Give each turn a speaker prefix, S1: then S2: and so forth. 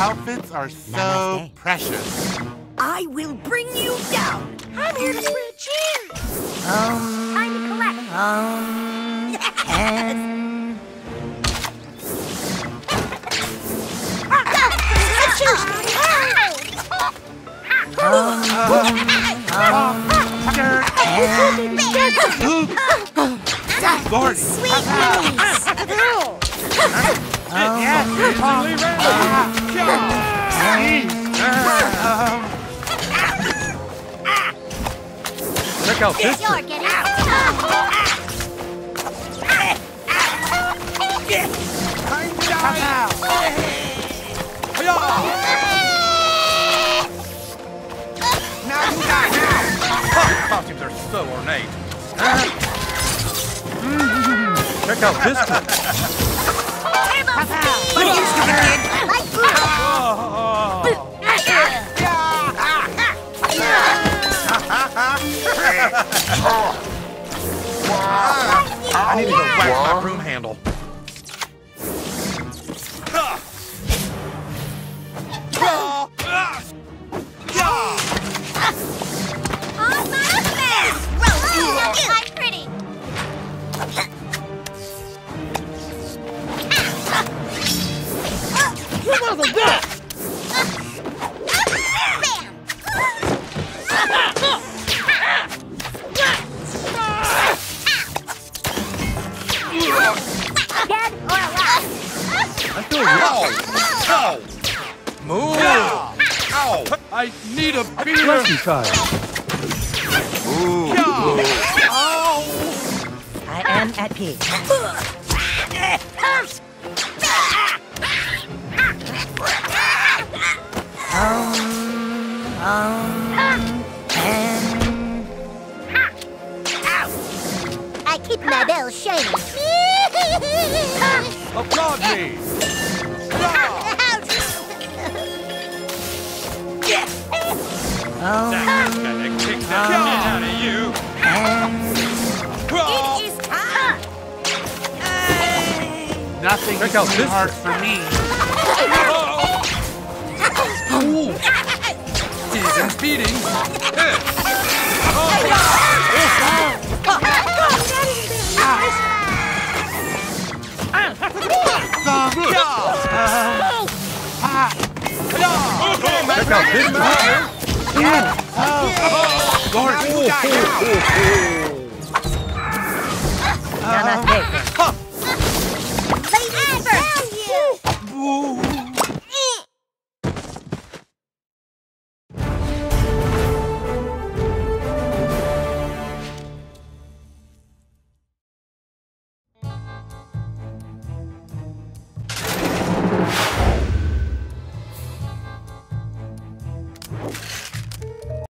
S1: outfits are so
S2: Namaste.
S1: precious.
S3: I will bring you down.
S4: I'm here to spread cheer.
S2: Um,
S4: Time to collect.
S2: um, and
S1: Gordy.
S4: Sweet
S1: Um,
S5: Check out this trick. Costumes are so ornate. Check out this trick. I need to go whack my broom handle.
S4: On my face.
S5: I feel low. Ow. Move. Ow. I need a beer. Bless you, child.
S2: I am at peace. Um, um, and
S4: I keep my bell shining.
S5: Applaud me.
S2: Um,
S5: Gonna kick the shit out of you.
S4: It is time.
S1: nothing
S5: Check out this
S1: hard for me.
S5: Season's beating. Check out this yeah.
S1: Oh. Guard, you got it. Namaste.